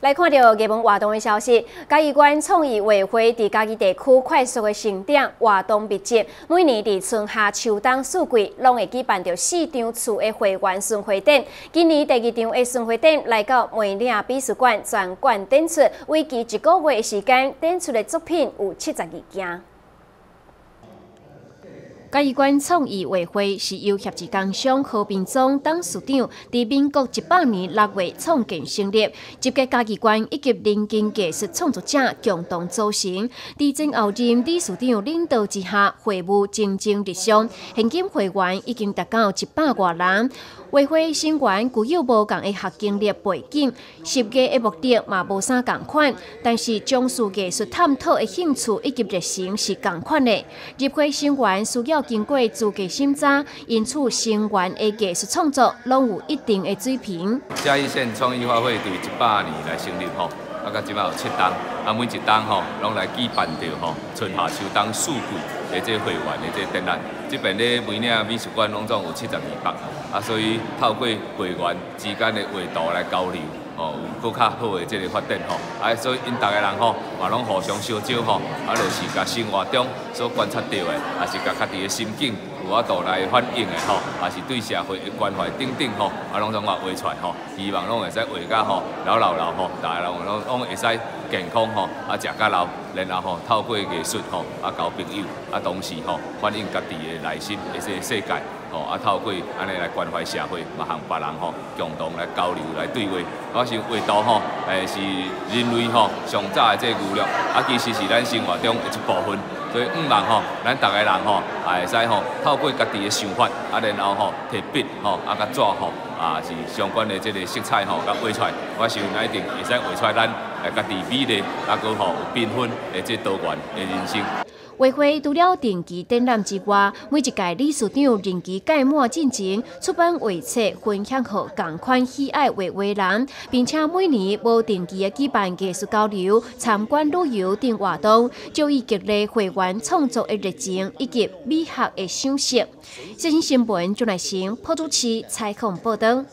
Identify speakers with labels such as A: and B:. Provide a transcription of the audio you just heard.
A: 来看到热门活动的消息，嘉义关创意委会伫嘉义地区快速的成长活动密集，每年伫春夏秋冬四季，拢会举办着四场厝的会员巡回展。今年第二场的巡回展来到梅岭美术馆，全馆展出，为期一个月的时间，展出的作品有七十二件。嘉义县创意委会是由协助工商何斌忠董事长，伫民国一百年六月创建成立，集结嘉义县以及邻近艺术创作者共同组成。伫前后任理事长领导之下，会务蒸蒸日上，现今会员已经达到一百多人。委会成员具有无共的学经历背景，设计的目的嘛无啥共款，但是从事艺术探讨的兴趣以及热情是共款的。入会成员需要经过资格审查，因此成员的艺术创作拢有一定的水平。
B: 嘉义县创意花卉对一百年来成立吼，啊，到即摆有七档，啊，每一档吼拢来举办着吼春夏秋冬四季。的这会员的这展览，这边咧每领美术馆拢总有七十二百，啊，所以透过会员之间的维度来交流，哦，有更较好的这个发展吼，啊，所以因大家人吼，嘛拢互相相招吼，啊，就是甲生活中所观察到的，也是甲家己的心境。我度来反映的吼，也是对社会的关怀等等吼，啊，拢总话画出来吼，希望拢会使画甲吼老老老吼，大家拢拢拢会使健康吼，啊，食较老，然后吼透过艺术吼，啊交朋友，啊同时吼反映家己的内心的这个世界，吼啊透过安尼来关怀社会，嘛向别人吼共同来交流来对话。我想画图吼，诶是人类吼上早的这个娱乐，啊其实是咱生活中的一部分。所以毋茫吼，咱逐个人吼，也会使吼，透过家己的想法，啊，然后吼，摕笔吼，啊，甲纸吼，啊，是相关的这个色彩吼，甲画出来，我想一定会使画出来。咱诶家己美丽，啊，个吼缤纷的这多元的人生。
A: 画会除了定期展览之外，每一届理事长任期届满进前，出版画册分享给同款喜爱画画人，并且每年无定期的举办艺术交流、参观旅游等活动，就以激励会员创作的热情以及美学的赏识。这新新闻就来先播主持采访报道。